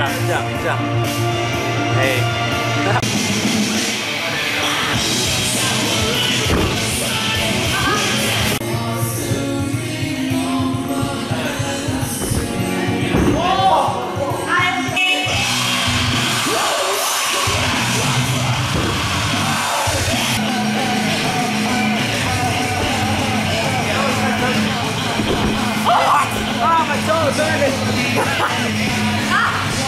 这样，这样，这样。